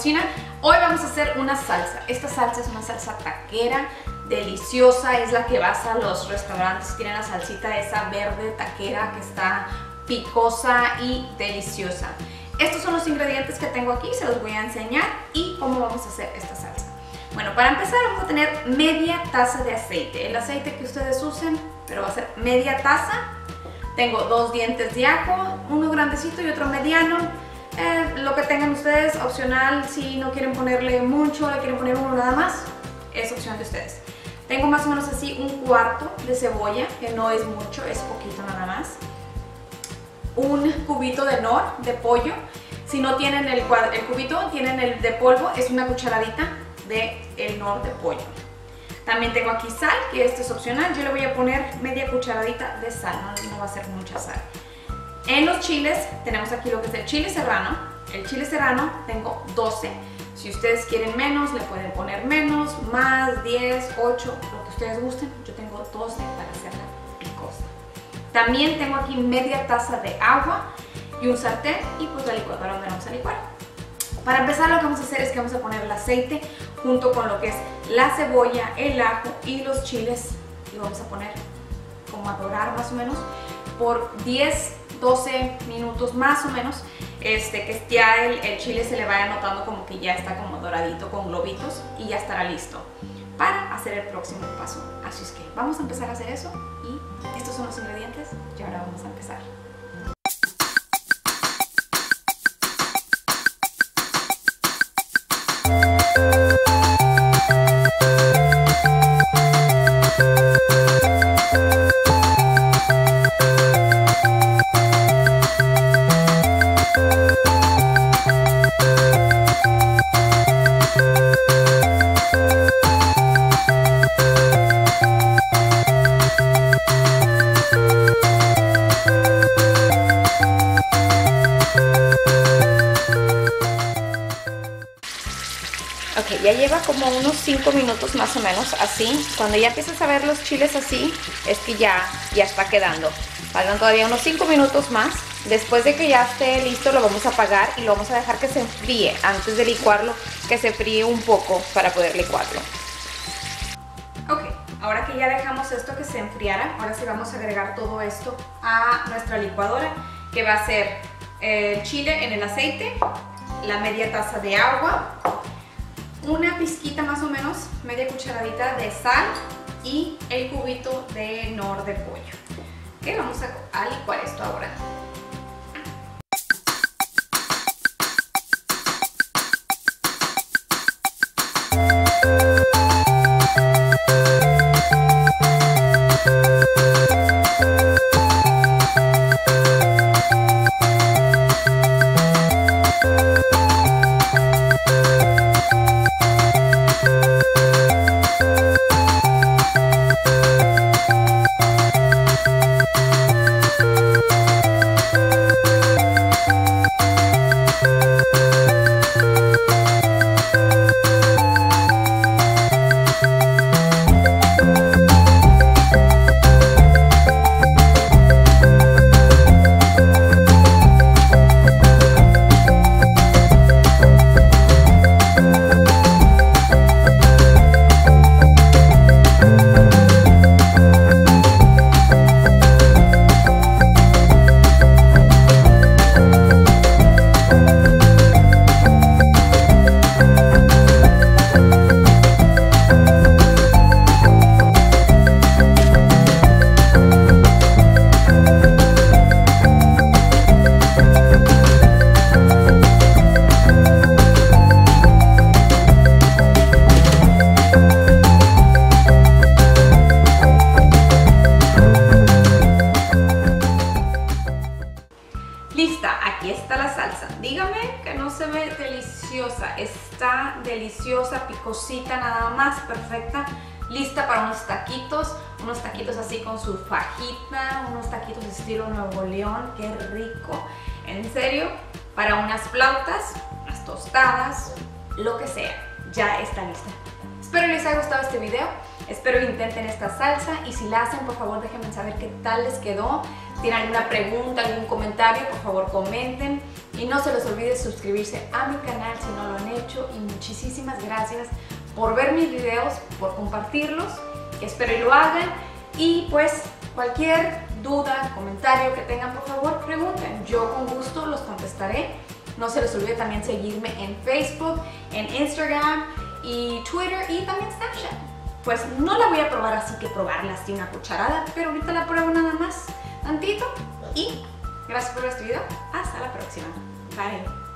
Hoy vamos a hacer una salsa. Esta salsa es una salsa taquera, deliciosa, es la que vas a los restaurantes, tiene la salsita esa verde taquera que está picosa y deliciosa. Estos son los ingredientes que tengo aquí, se los voy a enseñar y cómo vamos a hacer esta salsa. Bueno, para empezar vamos a tener media taza de aceite, el aceite que ustedes usen, pero va a ser media taza. Tengo dos dientes de ajo, uno grandecito y otro mediano eh, lo que tengan ustedes, opcional, si no quieren ponerle mucho, le quieren poner uno nada más, es opción de ustedes. Tengo más o menos así un cuarto de cebolla, que no es mucho, es poquito nada más. Un cubito de nor, de pollo. Si no tienen el, el cubito, tienen el de polvo, es una cucharadita de el nor de pollo. También tengo aquí sal, que este es opcional. Yo le voy a poner media cucharadita de sal, no, no va a ser mucha sal. En los chiles tenemos aquí lo que es el chile serrano. El chile serrano tengo 12. Si ustedes quieren menos, le pueden poner menos, más, 10, 8, lo que ustedes gusten. Yo tengo 12 para hacerla picosa. También tengo aquí media taza de agua y un sartén y pues la licuadora donde vamos a licuar. Para empezar lo que vamos a hacer es que vamos a poner el aceite junto con lo que es la cebolla, el ajo y los chiles y vamos a poner como a dorar más o menos por 10 12 minutos más o menos, este, que ya el, chile se le vaya notando como que ya está como doradito con globitos y ya estará listo para hacer el próximo paso. Así es que vamos a empezar a hacer eso y estos son los ingredientes y ahora vamos a empezar. Ya lleva como unos 5 minutos más o menos así. Cuando ya empiezas a ver los chiles así, es que ya, ya está quedando. Faltan todavía unos 5 minutos más. Después de que ya esté listo lo vamos a apagar y lo vamos a dejar que se enfríe antes de licuarlo, que se fríe un poco para poder licuarlo. Ok, ahora que ya dejamos esto que se enfriara, ahora sí vamos a agregar todo esto a nuestra licuadora, que va a ser el chile en el aceite, la media taza de agua, una pizquita más o menos, media cucharadita de sal y el cubito de nor de pollo. Que vamos a, licuar esto ahora. Deliciosa, está deliciosa, picosita nada más, perfecta, lista para unos taquitos, unos taquitos así con su fajita, unos taquitos estilo Nuevo León, qué rico, en serio, para unas flautas, unas tostadas, lo que sea, ya está lista. Espero les haya gustado este video, espero intenten esta salsa y si la hacen por favor déjenme saber qué tal les quedó, tienen alguna pregunta, algún comentario, por favor comenten Y no se les olvide suscribirse a mi canal si no lo han hecho. Y muchísimas gracias por ver mis videos, por compartirlos. Espero y lo hagan. Y pues cualquier duda, comentario que tengan, por favor, pregunten. Yo con gusto los contestaré. No se les olvide también seguirme en Facebook, en Instagram y Twitter y también Snapchat. Pues no la voy a probar así que probarla así una cucharada, pero ahorita la pruebo nada más tantito y gracias por ver este video. Hasta la próxima. Bye.